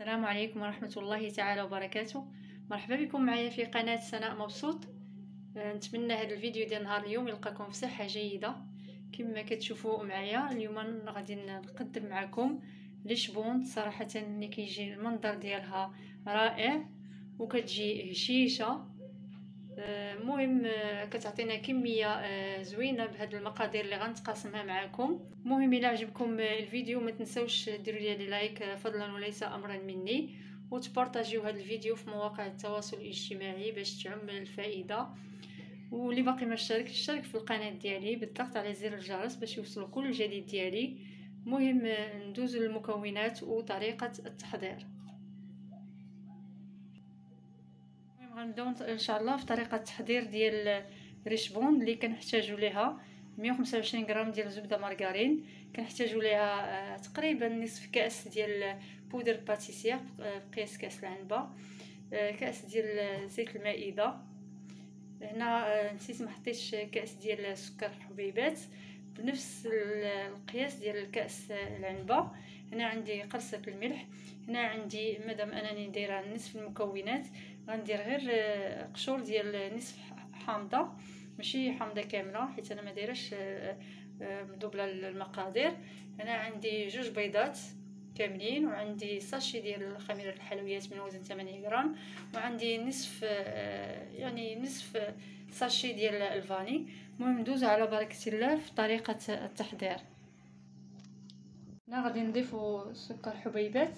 السلام عليكم ورحمة الله تعالى وبركاته. مرحبا بكم معايا في قناة سناء مبسوط. آه، نتمنى هذا الفيديو ديال نهار اليوم يلقاكم في صحة جيدة. كما كتشوفوا معايا اليوم غادي نقدم معكم لشبون صراحة ملي كيجي المنظر ديالها رائع وكتجي هشيشة. المهم آه، آه، كتعطينا كمية زوينة بهاد المقادير اللي غنتقاسمها معكم المهم إلى عجبكم الفيديو ما تنسوش ديروا لي لايك فضلا وليس امرا مني وتبارطاجيو هذا الفيديو في مواقع التواصل الاجتماعي باش تعم الفائدة. واللي باقي ما اشتركش اشترك في القناة ديالي بالضغط على زر الجرس باش يوصلوا كل جديد ديالي. مهم ندوز للمكونات وطريقة التحضير. غنبداو إن شاء الله في طريقة التحضير ديال ريشبون اللي كنحتاجو ليها. 125 غرام ديال زبدة مارغرين. كنحتاجو ليها آه، تقريبا نصف كأس ديال بودر باتيسير بقياس آه، كأس العنبة. آه، كأس ديال زيت المائدة. هنا نسيت ما حطيتش كأس ديال سكر حبيبات. بنفس القياس ديال الكاس العنبة. هنا عندي قرصة الملح. هنا عندي مادام أنني نديرها نصف المكونات غندير غير قشور ديال نصف حامضة ماشي حامضة كاملة حيت أنا ما دايرش مدوبلة المقادير. هنا عندي جوج بيضات كاملين وعندي sachet ديال خميره الحلويات من وزن 8 غرام وعندي نصف يعني نصف sachet ديال ال vanille. المهم ندوز على بركة الله في طريقة التحضير. هنا غادي نضيفو سكر حبيبات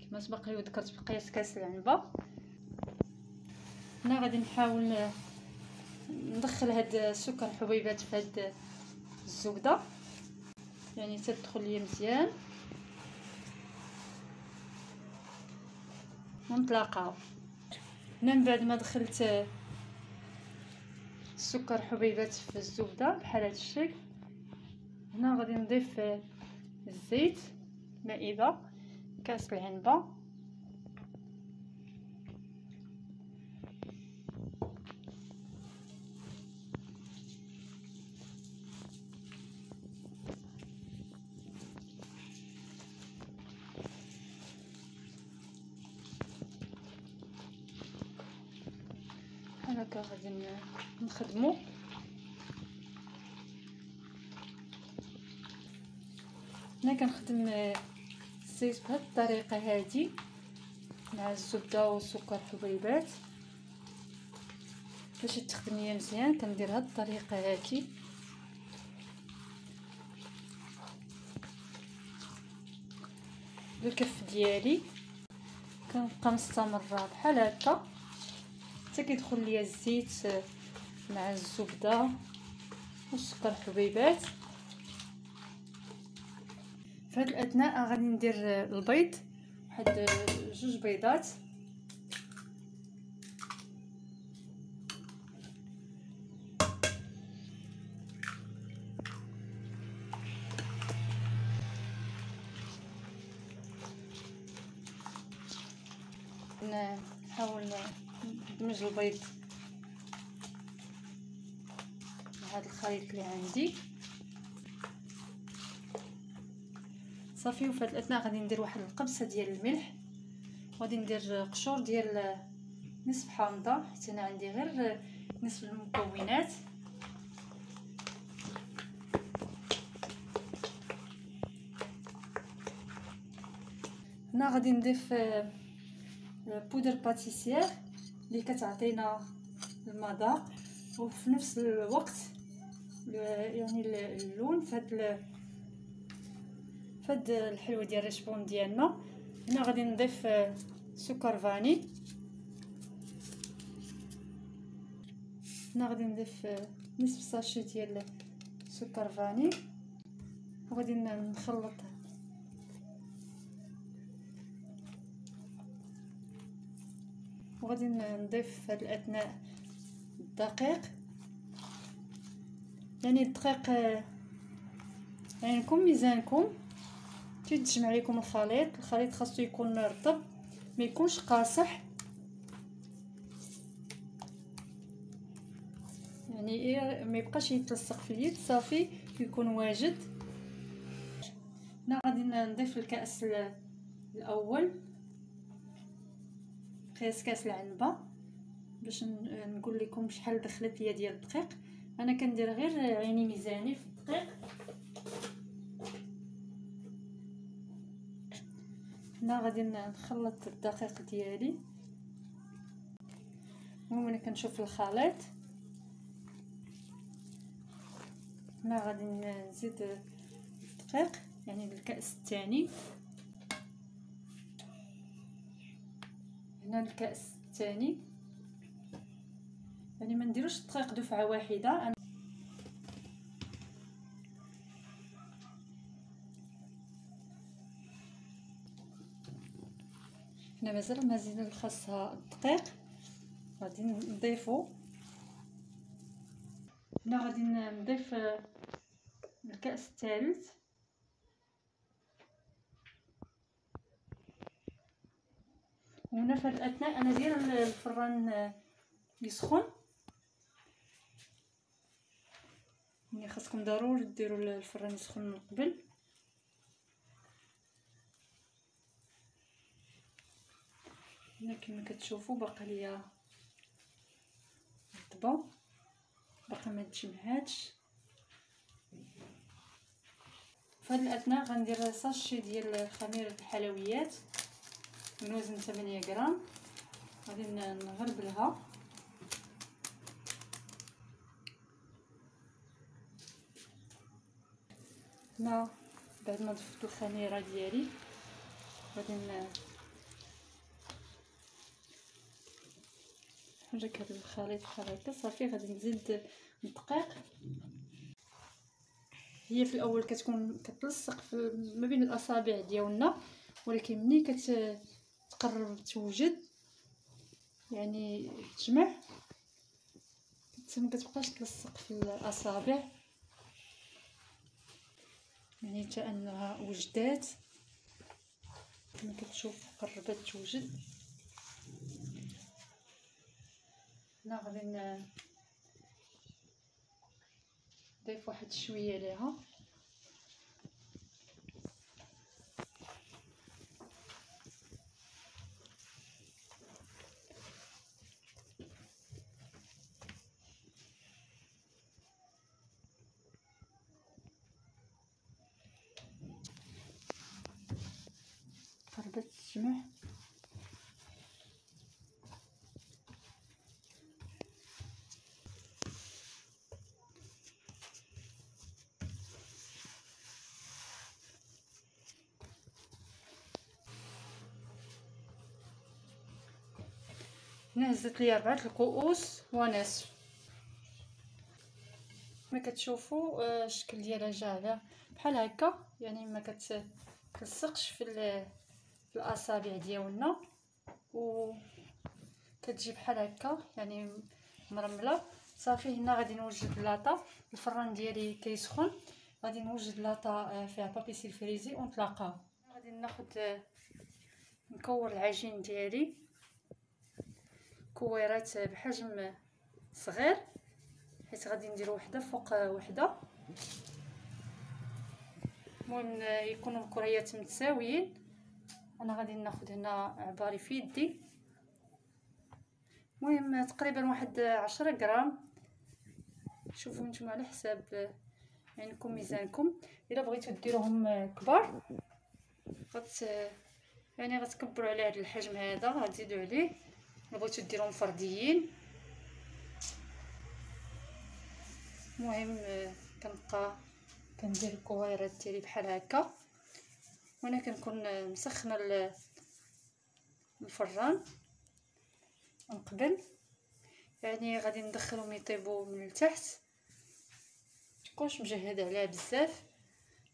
كما سبق لي وذكرت بقياس كاس العنبة. هنا غادي نحاول ندخل هاد السكر حبيبات في هاد الزبدة. يعني تدخل لي مزيان. ونطلقاو هنا من بعد ما دخلت السكر حبيبات في الزبدة بحال هذا الشكل هنا غادي نضيف الزيت مائدة كاس العنبة. هكا غادي نخدمو. هنا كنخدم الزيت بهاد الطريقة هادي مع الزبدة والسكر حبيبات. باش تخدم ليا مزيان كندير هاد الطريقة هاكي بالكف ديالي كنبقى مستمرة بحال هكا. حتى كيدخل ليا الزيت مع الزبدة والسكر حبيبات. في هاد الأثناء غادي ندير البيض واحد جوج بيضات. نحاول ندمج البيض مع هذا الخليط اللي عندي. صافي وفي هاد الأثناء غادي ندير واحد القبصه ديال الملح وغادي ندير قشور ديال نصف حامضة حيت أنا عندي غير نصف المكونات. هنا غادي نضيف آه، poudre pâtissière اللي كتعطينا المذاق وفي نفس الوقت يعني اللون فهاد فهاد الحلوة ديال الريشبون ديالنا. هنا غادي نضيف سكر vanille. هنا غادي نضيف نصف sachet ديال سكر vanille. وغادي نخلط وغادي نضيف في هذا الأثناء. الدقيق يعني الدقيق يعني نكون ميزانكم. تيتجمع لكم الخليط. الخليط خاصو يكون رطب ما يكونش قاصح. يعني إيه ما يبقاش يتلصق في اليد. صافي يكون واجد. هنا غادي نضيف الكأس الأول. قياس كاس العنبة باش نقول لكم شحال دخلت ليا ديال الدقيق. أنا كندير غير عيني ميزاني في الدقيق. هنا غادي نخلط الدقيق ديالي. المهم أنا كنشوف الخليط. هنا غادي نزيد الدقيق يعني الكأس الثاني هنا الكأس الثاني. يعني ما نديروش الدقيق دفعة واحدة. هنا مازال مازال خاصها الدقيق. غادي نضيفو. هنا غادي نضيف الكأس الثالث. وهنا في الأثناء أنا داير الفران يسخن. يعني خاصكم ضروري ديروا الفران يسخن من قبل. هنا كما كتشوفوا باقا ليا الضبا باقا ما تجمعاتش في الأثناء غندير ساشي ديال خميرة الحلويات. من وزن 8 غرام غادي نغربلها هنا بعد ما ضفت الخميره ديالي. غادي نحرك هذا الخليط بحال هكا. صافي غادي نزيد الدقيق هي في الأول كتكون كتلصق في ما بين الأصابع ديالنا ولكن ملي كتقرب توجد. يعني تجمع. ما كتبقاش تلصق في الأصابع. يعني حتى أنها وجدات. كما كتشوف قربت توجد. هنا غادي نضيف واحد شوية ليها تجمع هنا هزت لي ربعة الكؤوس ونصف. كما كتشوفوا آه، الشكل ديالها جا بحال هكا. يعني ما كتلصقش في الأصابع ديالنا و كتجي بحال هكا يعني مرملة. صافي هنا غادي نوجد لاطه الفران ديالي كيسخن. غادي نوجد لاطه آه، فيها بابي سيلفريزي ونطلقها غادي ناخذ آه، نكور العجين ديالي. كويرات بحجم صغير حيت غادي ندير وحدة فوق وحدة. المهم يكونوا الكريات متساويين. أنا غادي ناخذ هنا عباري في يدي. المهم تقريبا واحد عشرة غرام. شوفوا نتوما على حساب عينكم ميزانكم. إلا بغيتو ديروهم كبار غت يعني غتكبروا على هذا الحجم هذا غتزيدوا عليه. بغيتو ديروهم فرديين. المهم كنبقى كندير الكويرات ديالي بحال هكا. وأنا كنكون مسخنة الفران من قبل. يعني غادي ندخلهم يطيبوا من التحت. متكونش مجهدة عليها بزاف.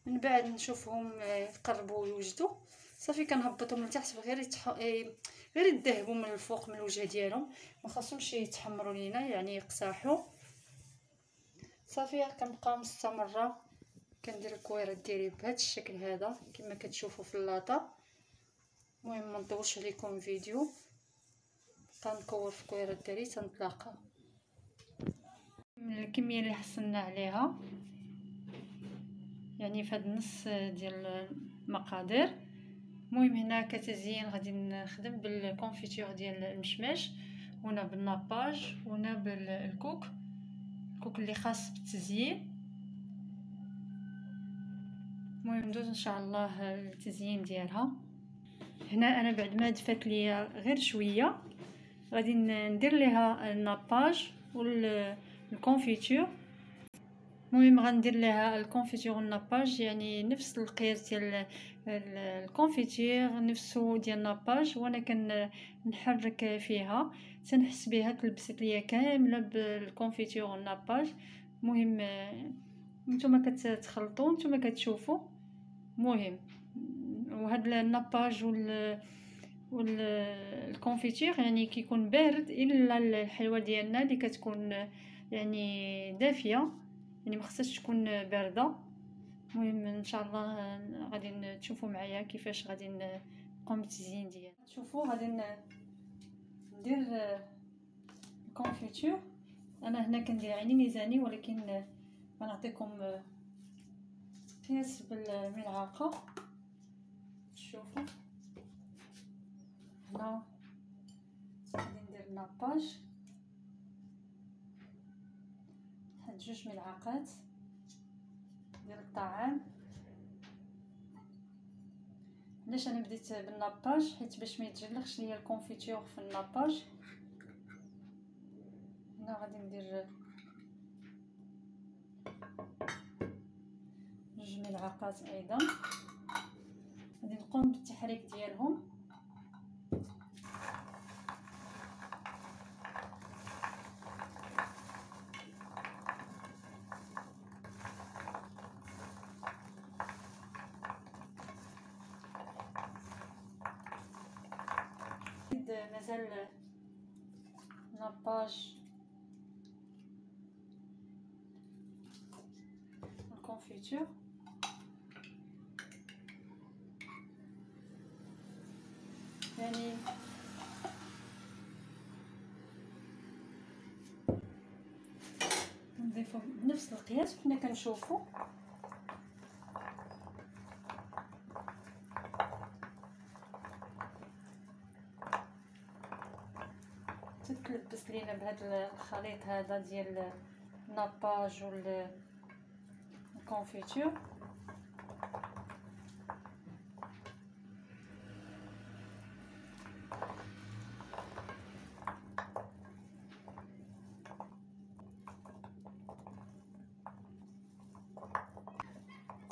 من بعد نشوفهم يقربوا يوجدوا صافي كنهبطهم لتحت غير يتح... غير يذهبوا من الفوق من الوجه ديالهم. ما خاصهمش يتحمروا لينا يعني يقصاحوا صافي كنبقى مستمرة. كندير الكويرات ديالي بهذا الشكل هذا كما كتشوفوا في اللاطه المهم ما نطولش عليكم الفيديو كنكور في الكويرات ديالي تنطلقها من الكمية اللي حصلنا عليها. يعني في هذا النص ديال المقادير. المهم هنا كتزيين غادي نخدم بال confiture ديال المشماش هنا بال nappage هنا بالكوك. الكوك اللي خاص بالتزيين. المهم ندوز إن شاء الله التزيين ديالها. هنا أنا بعد ما دفات ليا غير شوية غادي ندير ليها ال nappage وال confiture. المهم غندير لها ال confiture وال nappage يعني نفس القياس ديال ال confiture نفسه ديال ال nappage وأنا كنحرك فيها. تنحس بها تلبست ليا كاملة بال confiture وال nappage. المهم نتوما كتخلطوا نتوما كتشوفوا مهم. وهاد ال nappage وال وال confiture يعني كيكون بارد إلا الحلوى ديالنا اللي كتكون يعني دافية. يعني ما خصهاش تكون باردة. المهم إن شاء الله غادي تشوفوا معايا كيفاش غادي نقوم بالتزيين ديالي. شوفوا غادي ندير الكونفيتور أنا هنا كندير عيني ميزاني ولكن غنعطيكم قياس بالملعقة. شوفوا. هنا غادي ندير ناباج واحد جوج ملعقات. ديال الطعام. علاش أنا بديت بالناباج حيت باش ما يتجلخش ليا الكونفيتور في الناباج هنا غادي ندير جوج ملعقات أيضا. غادي نقوم بالتحريك ديالهم. مازال ناباج الكونفيتور. يعني. نضيفو بنفس القياس كنا كنشوفو. تتلبس لينا بهذا الخليط هذا ديال الناباج والكونفيتور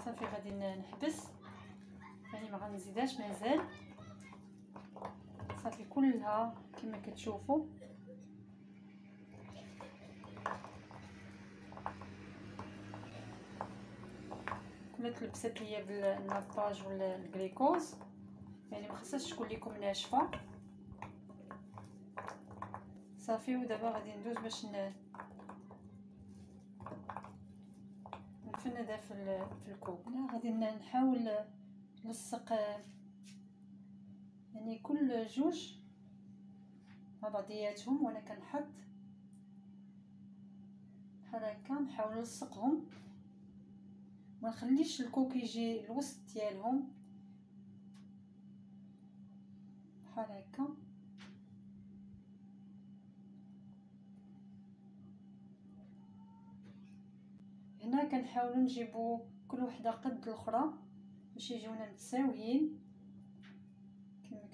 صافي غادي نحبس يعني غنزيدهاش مازال. صافي كلها كما كتشوفوا. كلها تلبست ليا بالناباج ولا يعني ما خصهاش تكون لكم ناشفة. صافي ودابا غادي ندوز باش. نفندها في الكوب. غادي نحاول نلصق يعني كل جوج مع بعضياتهم وأنا كنحط بحال هكا نحاول نلصقهم. ما نخليش الكوك يجي الوسط ديالهم. بحال هكا. هنا كنحاولوا نجيبوا كل وحدة قد الأخرى باش يجيونا متساويين.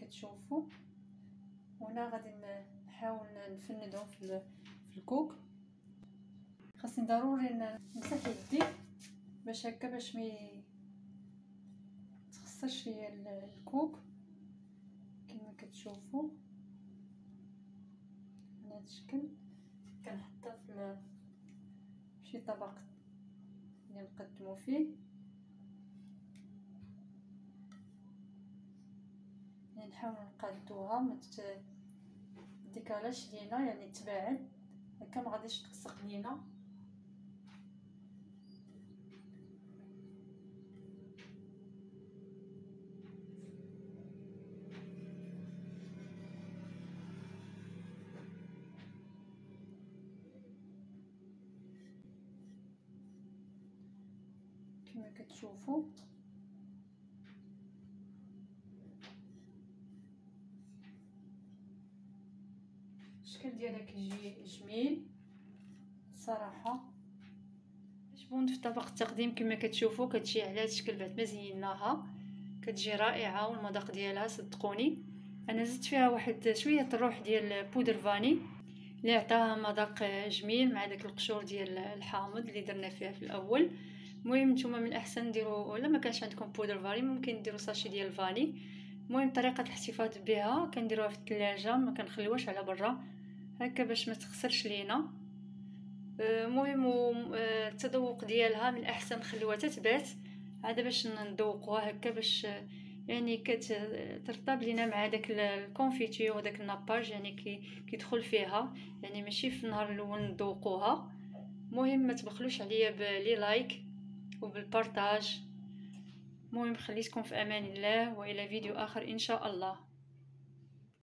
كتشوفوا وهنا غادي نحاول نفندهم في الكوك. خاصني ضروري نمسح يدي باش هكا باش مي تخسرش ليا الكوك. كما كتشوفوا على هذا الشكل. كنحطها في شي طبق اللي نقدمو فيه. يعني نحاول نقادوها ما تديكالاش لينا يعني تباعد هكا ما غاديش تلصق لينا. كما كتشوفوا. الشكل ديالها كيجي جميل صراحة. الجبون في طبق التقديم كما كتشوفوا كتجي على هذا الشكل بعد ما زيناها. كتجي رائعة والمذاق ديالها صدقوني. أنا زدت فيها واحد شوية الروح ديال بودر فاني اللي عطاها مذاق جميل مع داك القشور ديال الحامض اللي درنا فيها في الأول. المهم نتوما من الاحسن ديروا ولا ما كانش عندكم poudre vanille ممكن ديروا sachet ديال ال vanille المهم طريقة الاحتفاظ بها كنديروها في الثلاجه ما كنخليوهاش على برا هكا باش ما تخسرش لينا. المهم آه، التذوق ديالها من الاحسن نخليوها تتبات. عاد باش نذوقوها هكا باش يعني كترطب لينا مع داك ال confiture وداك ال nappage يعني كي كيدخل فيها. يعني ماشي في النهار الأول نذوقوها. المهم ما تبخلوش عليا بلي لايك وبالبارطاج المهم خليتكم في أمان الله وإلى فيديو آخر إن شاء الله.